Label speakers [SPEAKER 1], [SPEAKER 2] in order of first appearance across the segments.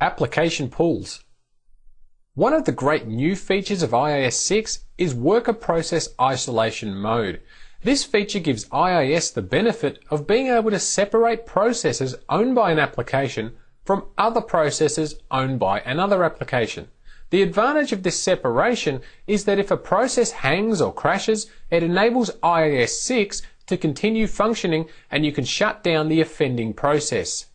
[SPEAKER 1] Application pools. One of the great new features of IIS 6 is worker process isolation mode. This feature gives IIS the benefit of being able to separate processes owned by an application from other processes owned by another application. The advantage of this separation is that if a process hangs or crashes, it enables IIS 6 to continue functioning and you can shut down the offending process.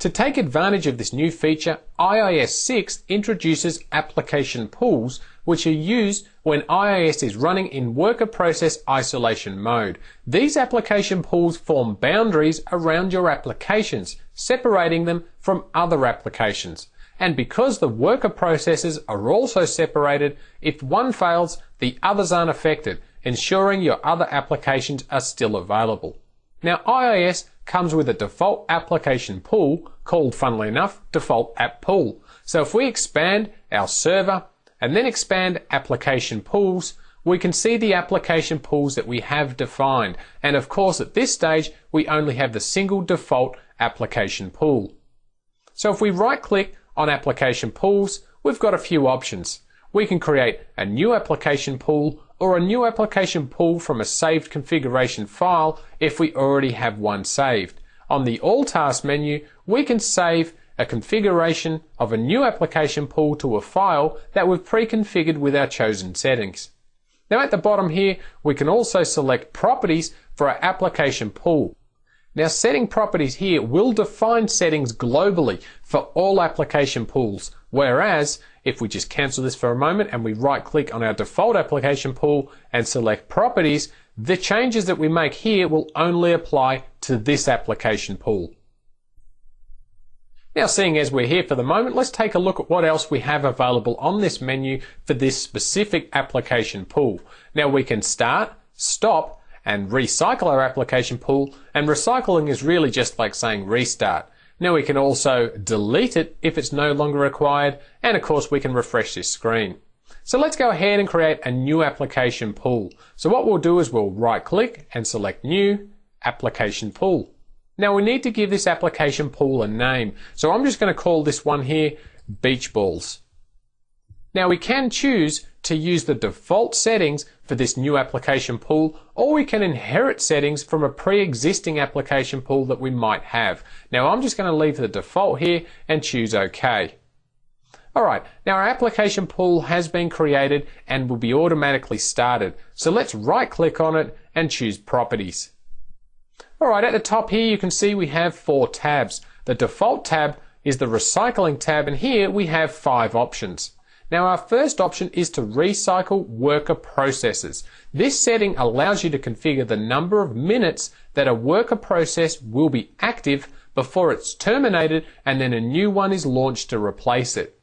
[SPEAKER 1] To take advantage of this new feature, IIS 6 introduces application pools, which are used when IIS is running in worker process isolation mode. These application pools form boundaries around your applications, separating them from other applications. And because the worker processes are also separated, if one fails, the others aren't affected, ensuring your other applications are still available. Now, IIS comes with a default application pool called, funnily enough, default app pool. So if we expand our server and then expand application pools, we can see the application pools that we have defined. And of course, at this stage, we only have the single default application pool. So if we right click on application pools, we've got a few options. We can create a new application pool or a new application pool from a saved configuration file if we already have one saved. On the All Tasks menu, we can save a configuration of a new application pool to a file that we've pre-configured with our chosen settings. Now at the bottom here, we can also select properties for our application pool. Now setting properties here will define settings globally for all application pools, whereas if we just cancel this for a moment and we right click on our default application pool and select properties, the changes that we make here will only apply to this application pool. Now seeing as we're here for the moment, let's take a look at what else we have available on this menu for this specific application pool. Now we can start, stop, and recycle our application pool, and recycling is really just like saying restart. Now we can also delete it if it's no longer required, and of course we can refresh this screen. So let's go ahead and create a new application pool. So what we'll do is we'll right click and select new application pool. Now we need to give this application pool a name. So I'm just going to call this one here beach balls. Now we can choose to use the default settings for this new application pool, or we can inherit settings from a pre-existing application pool that we might have. Now I'm just going to leave the default here and choose OK. Alright, now our application pool has been created and will be automatically started. So let's right click on it and choose properties. Alright, at the top here you can see we have four tabs. The default tab is the recycling tab and here we have five options. Now our first option is to recycle worker processes. This setting allows you to configure the number of minutes that a worker process will be active before it's terminated and then a new one is launched to replace it.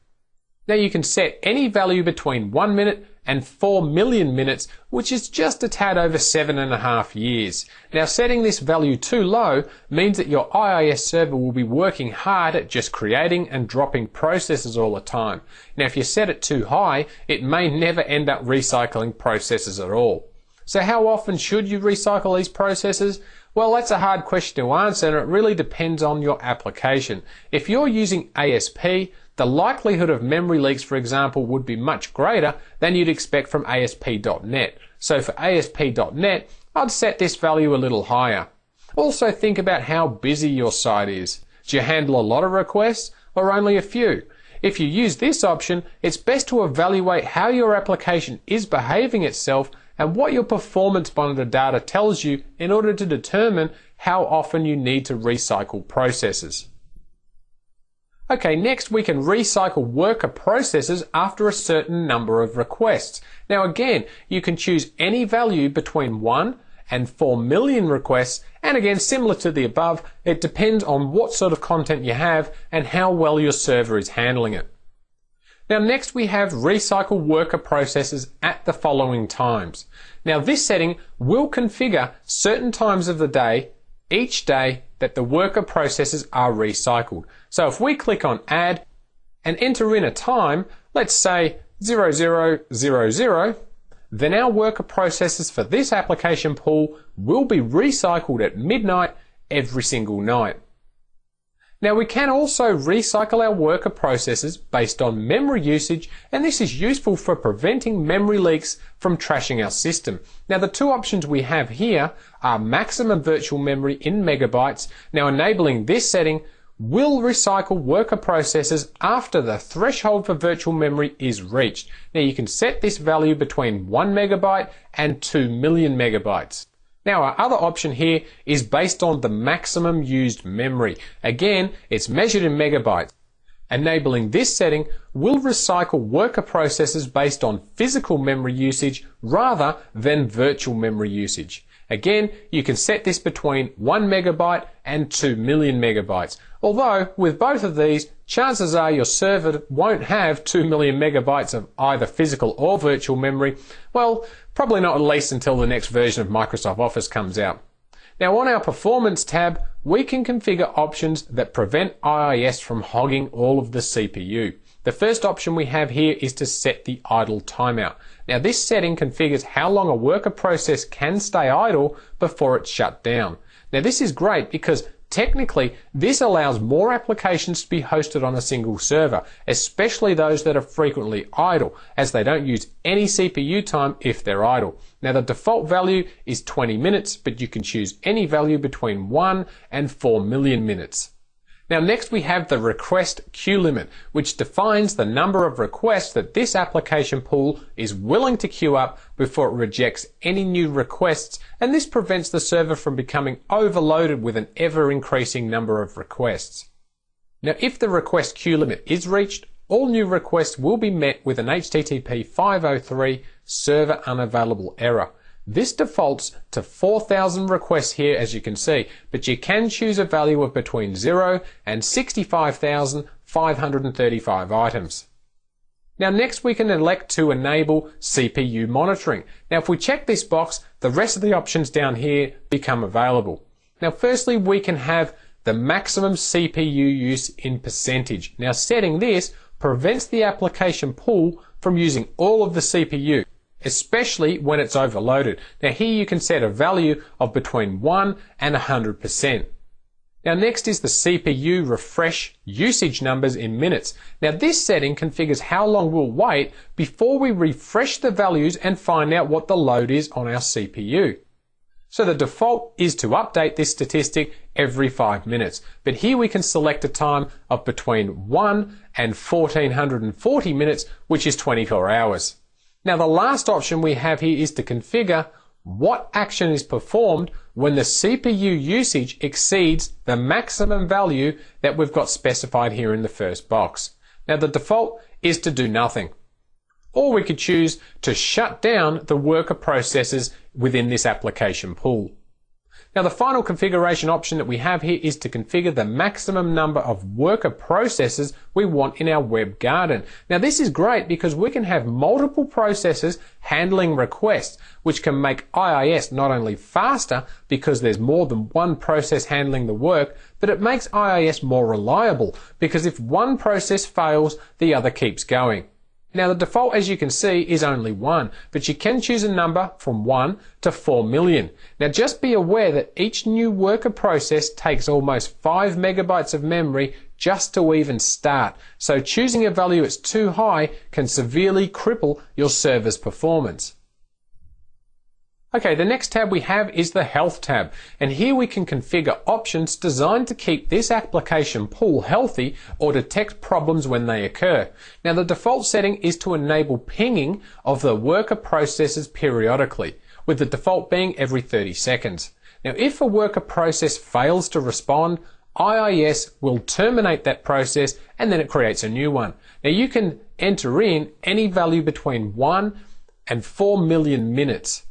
[SPEAKER 1] Now you can set any value between 1 minute and 4 million minutes, which is just a tad over seven and a half years. Now setting this value too low means that your IIS server will be working hard at just creating and dropping processes all the time. Now if you set it too high, it may never end up recycling processes at all. So how often should you recycle these processes? Well, that's a hard question to answer and it really depends on your application. If you're using ASP, the likelihood of memory leaks, for example, would be much greater than you'd expect from ASP.NET. So for ASP.NET, I'd set this value a little higher. Also think about how busy your site is. Do you handle a lot of requests or only a few? If you use this option, it's best to evaluate how your application is behaving itself and what your performance monitor data tells you in order to determine how often you need to recycle processes. Okay, next we can recycle worker processes after a certain number of requests. Now again, you can choose any value between 1 and 4 million requests, and again, similar to the above, it depends on what sort of content you have and how well your server is handling it. Now next we have recycle worker processes at the following times. Now this setting will configure certain times of the day each day that the worker processes are recycled. So if we click on add and enter in a time, let's say 0000, then our worker processes for this application pool will be recycled at midnight every single night. Now we can also recycle our worker processes based on memory usage and this is useful for preventing memory leaks from trashing our system. Now the two options we have here are maximum virtual memory in megabytes. Now enabling this setting will recycle worker processes after the threshold for virtual memory is reached. Now you can set this value between 1 megabyte and 2 million megabytes. Now our other option here is based on the maximum used memory. Again, it's measured in megabytes. Enabling this setting will recycle worker processes based on physical memory usage rather than virtual memory usage. Again, you can set this between 1 megabyte and 2 million megabytes. Although, with both of these, chances are your server won't have 2 million megabytes of either physical or virtual memory. Well, probably not at least until the next version of Microsoft Office comes out. Now on our Performance tab, we can configure options that prevent IIS from hogging all of the CPU. The first option we have here is to set the idle timeout. Now this setting configures how long a worker process can stay idle before it's shut down. Now this is great because Technically, this allows more applications to be hosted on a single server, especially those that are frequently idle, as they don't use any CPU time if they're idle. Now the default value is 20 minutes, but you can choose any value between 1 and 4 million minutes. Now next we have the request queue limit, which defines the number of requests that this application pool is willing to queue up before it rejects any new requests, and this prevents the server from becoming overloaded with an ever increasing number of requests. Now if the request queue limit is reached, all new requests will be met with an HTTP 503 server unavailable error. This defaults to 4,000 requests here as you can see, but you can choose a value of between 0 and 65,535 items. Now next we can elect to enable CPU monitoring. Now if we check this box, the rest of the options down here become available. Now firstly we can have the maximum CPU use in percentage. Now setting this prevents the application pool from using all of the CPU especially when it's overloaded. Now here you can set a value of between 1 and 100%. Now next is the CPU refresh usage numbers in minutes. Now this setting configures how long we'll wait before we refresh the values and find out what the load is on our CPU. So the default is to update this statistic every 5 minutes. But here we can select a time of between 1 and 1440 minutes, which is 24 hours. Now the last option we have here is to configure what action is performed when the CPU usage exceeds the maximum value that we've got specified here in the first box. Now the default is to do nothing. Or we could choose to shut down the worker processes within this application pool. Now the final configuration option that we have here is to configure the maximum number of worker processes we want in our web garden. Now this is great because we can have multiple processes handling requests, which can make IIS not only faster because there's more than one process handling the work, but it makes IIS more reliable because if one process fails, the other keeps going. Now the default, as you can see, is only 1, but you can choose a number from 1 to 4 million. Now just be aware that each new worker process takes almost 5 megabytes of memory just to even start. So choosing a value that's too high can severely cripple your server's performance. Okay, the next tab we have is the Health tab, and here we can configure options designed to keep this application pool healthy or detect problems when they occur. Now the default setting is to enable pinging of the worker processes periodically, with the default being every 30 seconds. Now if a worker process fails to respond, IIS will terminate that process and then it creates a new one. Now you can enter in any value between 1 and 4 million minutes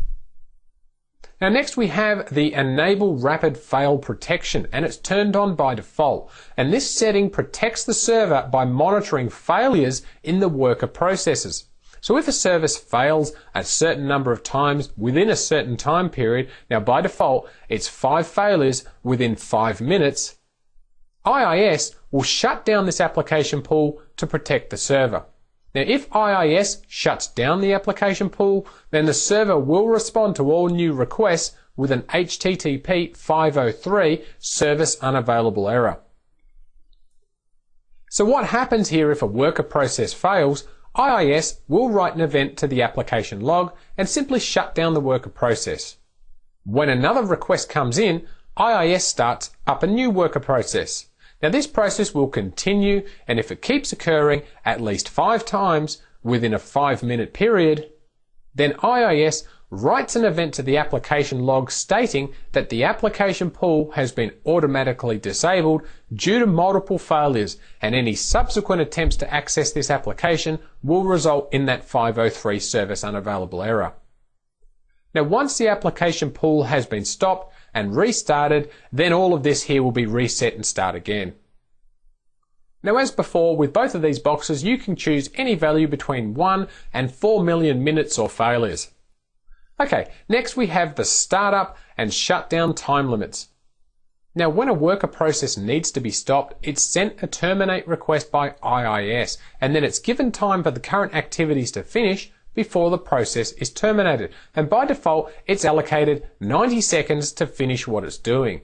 [SPEAKER 1] now next we have the enable rapid fail protection and it's turned on by default. And this setting protects the server by monitoring failures in the worker processes. So if a service fails a certain number of times within a certain time period, now by default it's five failures within five minutes, IIS will shut down this application pool to protect the server. Now, if IIS shuts down the application pool, then the server will respond to all new requests with an HTTP 503 service unavailable error. So what happens here if a worker process fails? IIS will write an event to the application log and simply shut down the worker process. When another request comes in, IIS starts up a new worker process. Now this process will continue and if it keeps occurring at least five times within a five minute period, then IIS writes an event to the application log stating that the application pool has been automatically disabled due to multiple failures and any subsequent attempts to access this application will result in that 503 service unavailable error. Now once the application pool has been stopped and restarted, then all of this here will be reset and start again. Now as before, with both of these boxes, you can choose any value between 1 and 4 million minutes or failures. Okay, next we have the startup and shutdown time limits. Now, when a worker process needs to be stopped, it's sent a terminate request by IIS, and then it's given time for the current activities to finish before the process is terminated. And by default, it's allocated 90 seconds to finish what it's doing.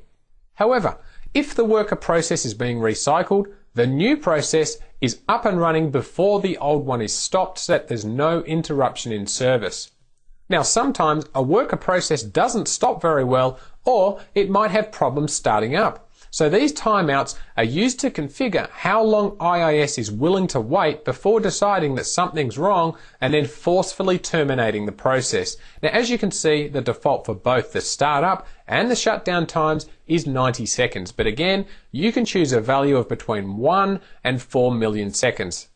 [SPEAKER 1] However, if the worker process is being recycled, the new process is up and running before the old one is stopped so that there's no interruption in service. Now, sometimes a worker process doesn't stop very well, or it might have problems starting up. So these timeouts are used to configure how long IIS is willing to wait before deciding that something's wrong and then forcefully terminating the process. Now, as you can see, the default for both the startup and the shutdown times is 90 seconds. But again, you can choose a value of between 1 and 4 million seconds.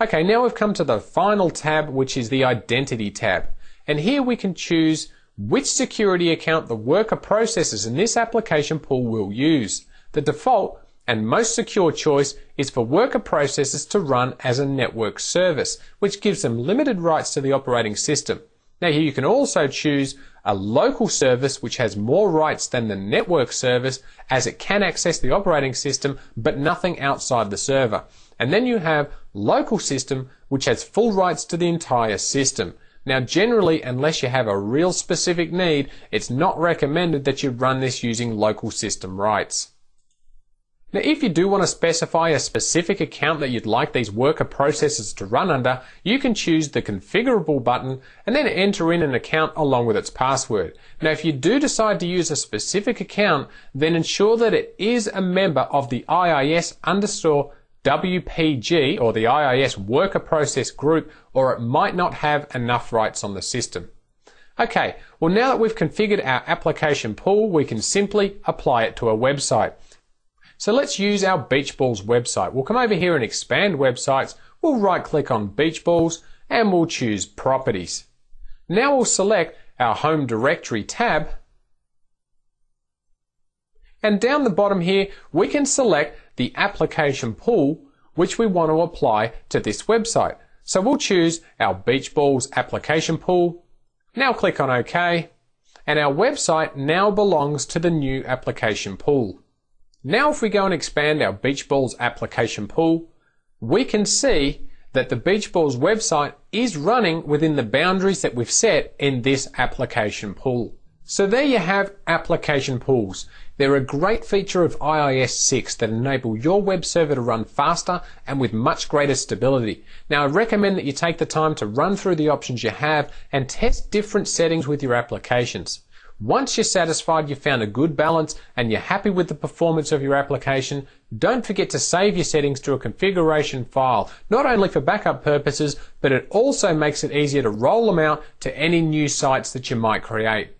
[SPEAKER 1] Okay, now we've come to the final tab, which is the identity tab. And here we can choose which security account the worker processes in this application pool will use. The default and most secure choice is for worker processes to run as a network service, which gives them limited rights to the operating system. Now here you can also choose a local service which has more rights than the network service as it can access the operating system but nothing outside the server. And then you have local system which has full rights to the entire system. Now generally, unless you have a real specific need, it's not recommended that you run this using local system rights. Now if you do want to specify a specific account that you'd like these worker processes to run under, you can choose the configurable button and then enter in an account along with its password. Now if you do decide to use a specific account, then ensure that it is a member of the IIS underscore WPG or the IIS worker process group or it might not have enough rights on the system. Okay, well now that we've configured our application pool, we can simply apply it to a website. So let's use our Beach Balls website. We'll come over here and expand websites. We'll right click on Beach Balls and we'll choose Properties. Now we'll select our Home Directory tab and down the bottom here we can select the application pool which we want to apply to this website. So we'll choose our Beach Balls application pool. Now click on OK. And our website now belongs to the new application pool. Now if we go and expand our Beach Balls application pool, we can see that the Beach Balls website is running within the boundaries that we've set in this application pool. So there you have application pools. They're a great feature of IIS 6 that enable your web server to run faster and with much greater stability. Now I recommend that you take the time to run through the options you have and test different settings with your applications. Once you're satisfied you've found a good balance and you're happy with the performance of your application, don't forget to save your settings to a configuration file, not only for backup purposes, but it also makes it easier to roll them out to any new sites that you might create.